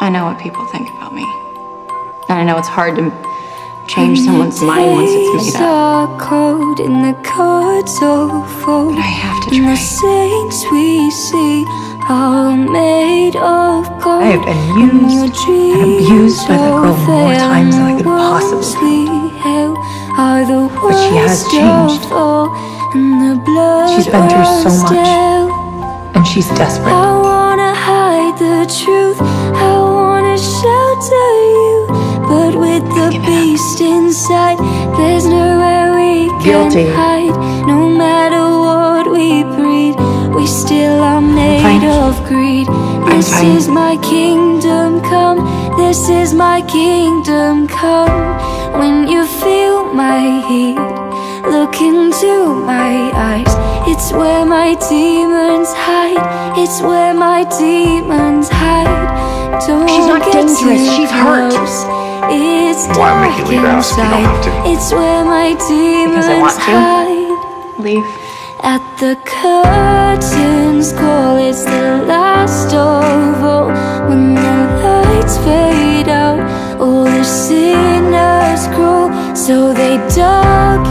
I know what people think about me. And I know it's hard to change someone's mind once it's made up. cold and the cards fold. But I have to try. the saints we see are made of gold. I have been used And abused by that girl more times than I could possibly the But she has changed. She's been through so much. And she's desperate. I wanna hide the truth. Guilty. hide. No matter what we breed, we still are made of greed. This is my kingdom come. This is my kingdom come. When you feel my heat. Look into my eyes. It's where my demons hide. It's where my demons hide. Don't She's not get dangerous, she's hurt. Close. It's Why make you leave the house if you don't have to? It's where my demons I want to. hide. Leave. At the curtains call, it's the last of all. When the lights fade out, all the sinners crawl. So they dug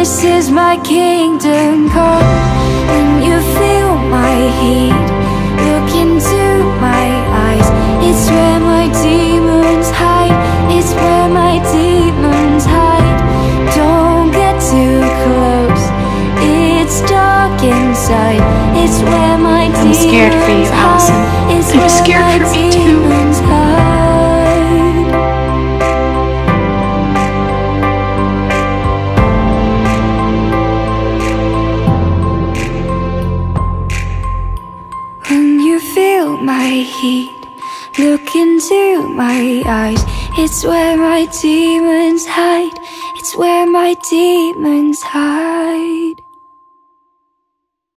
This is my kingdom come. When you feel my heat, look into my eyes. It's where my demons hide. It's where my demons hide. Don't get too close. It's dark inside. It's where my I'm scared for you, demons Alison. hide. It's I'm scared for me, too. My heat, look into my eyes. It's where my demons hide. It's where my demons hide.